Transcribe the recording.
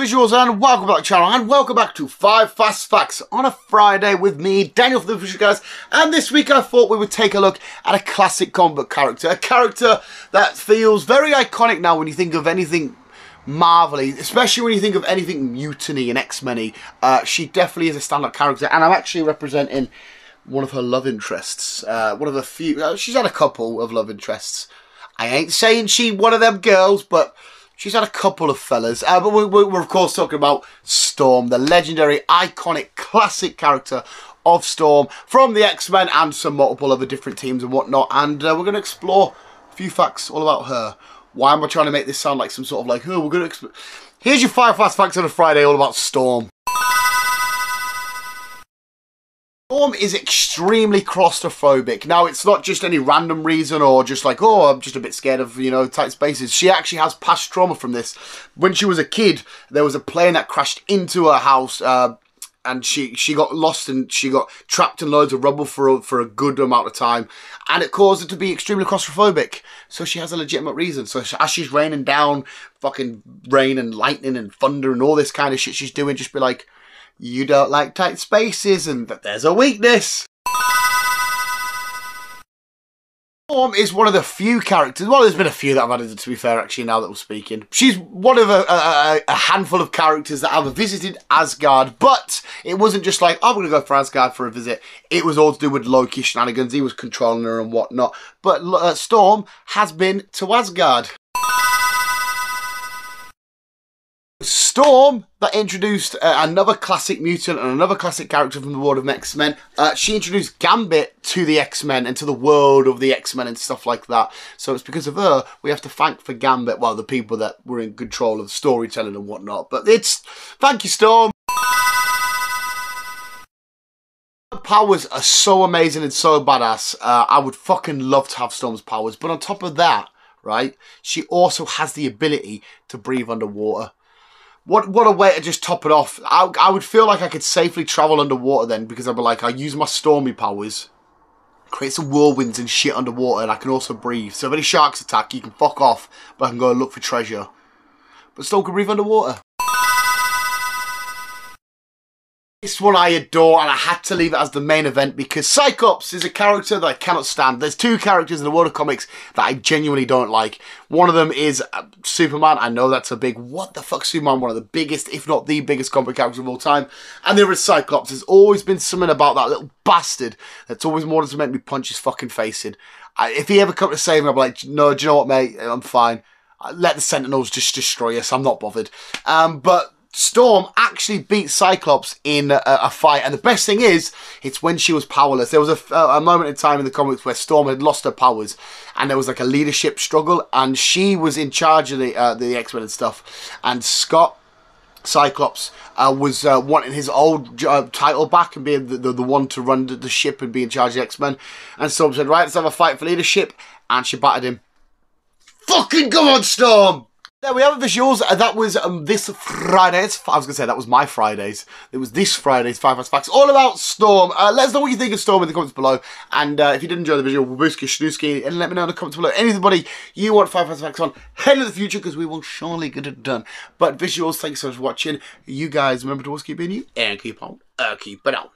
visuals and welcome back channel and welcome back to 5 Fast Facts on a Friday with me, Daniel from the Visual Guyz. And this week I thought we would take a look at a classic comic character, a character that feels very iconic now when you think of anything Marvelly, especially when you think of anything Mutiny and X-Men uh, she definitely is a standout character and I'm actually representing one of her love interests, uh, one of the few, uh, she's had a couple of love interests. I ain't saying she one of them girls, but She's had a couple of fellas, uh, but we're, we're, of course talking about Storm, the legendary, iconic, classic character of Storm from the X-Men and some multiple other different teams and whatnot. And uh, we're going to explore a few facts all about her. Why am I trying to make this sound like some sort of like, oh, we're going to... Here's your five fast facts on a Friday all about Storm. Storm is extremely claustrophobic. Now, it's not just any random reason or just like, oh, I'm just a bit scared of, you know, tight spaces. She actually has past trauma from this. When she was a kid, there was a plane that crashed into her house uh, and she, she got lost and she got trapped in loads of rubble for a, for a good amount of time. And it caused her to be extremely claustrophobic. So she has a legitimate reason. So as she's raining down fucking rain and lightning and thunder and all this kind of shit she's doing, just be like, you don't like tight spaces and that there's a weakness. Storm is one of the few characters, well there's been a few that I've added to be fair actually now that we're speaking. She's one of a, a, a handful of characters that have visited Asgard, but it wasn't just like, oh, I'm going to go for Asgard for a visit. It was all to do with Loki shenanigans, he was controlling her and whatnot. But uh, Storm has been to Asgard. Storm that introduced uh, another classic mutant and another classic character from the world of X-Men. Uh, she introduced Gambit to the X-Men and to the world of the X-Men and stuff like that. So it's because of her we have to thank for Gambit, well, the people that were in control of storytelling and whatnot. But it's, thank you Storm. powers are so amazing and so badass. Uh, I would fucking love to have Storm's powers. But on top of that, right, she also has the ability to breathe underwater. What what a way to just top it off. I, I would feel like I could safely travel underwater then because I'd be like, I use my stormy powers, create some whirlwinds and shit underwater and I can also breathe. So if any sharks attack, you can fuck off, but I can go and look for treasure. But still can breathe underwater. This one I adore and I had to leave it as the main event because Cyclops is a character that I cannot stand. There's two characters in the world of comics that I genuinely don't like. One of them is uh, Superman. I know that's a big, what the fuck Superman, one of the biggest, if not the biggest comic character of all time. And there is Cyclops. There's always been something about that little bastard that's always wanted to make me punch his fucking face in. I, if he ever come to save me, I'll be like, no, do you know what, mate? I'm fine. Let the Sentinels just destroy us. I'm not bothered. Um, but Storm actually beat Cyclops in a, a, fight, and the best thing is, it's when she was powerless. There was a, a, moment in time in the comics where Storm had lost her powers, and there was like a leadership struggle, and she was in charge of the uh, the X Men and stuff, and Scott. Cyclops uh, was uh, wanting his old uh, title back and being the, the, the, one to run the ship and be in charge of the X Men. And Storm said, Right, let's have a fight for leadership. And she battered him. Fucking go on, Storm! There we have the visuals. Uh, that was um, this Friday's. I was going to say that was my Fridays. It was this Friday's Five Fast Facts, all about Storm. Uh, let us know what you think of Storm in the comments below. And uh, if you did enjoy the video, Wabuski, Shnooski, and let me know in the comments below. Anybody you want Five Fast Facts on, head into the future because we will surely get it done. But visuals, thanks so much for watching. You guys remember to always keep being you and keep on, uh, keep it out.